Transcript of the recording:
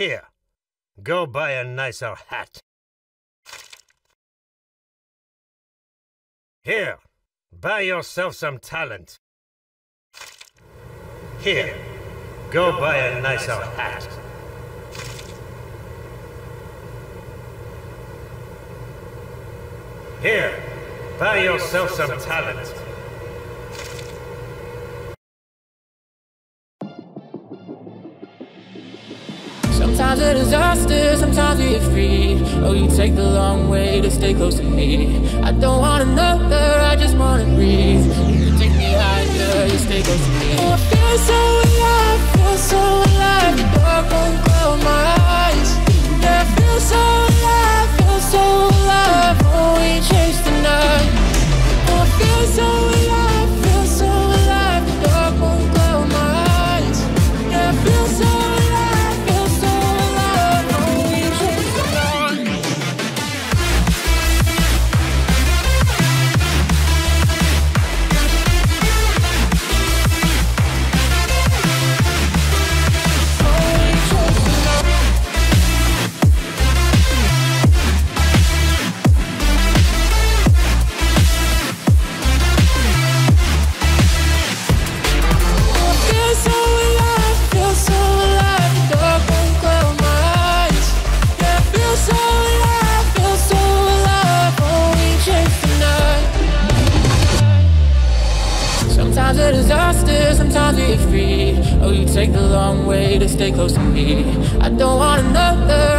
Here, go buy a nicer hat. Here, buy yourself some talent. Here, go buy a nicer hat. Here, buy yourself some talent. Sometimes a disaster, sometimes we are free. Oh, you take the long way to stay close to me. I don't want another, Sometimes a disaster, sometimes we're free. Oh, you take the long way to stay close to me. I don't want another,